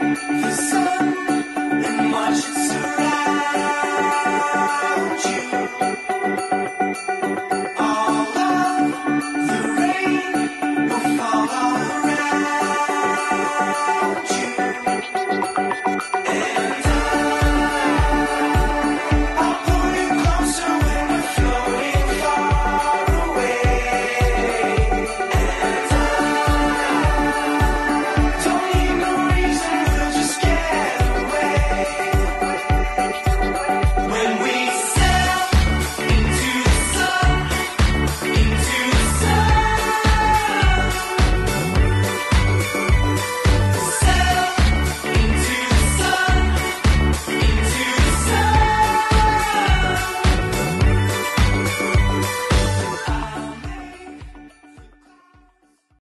the so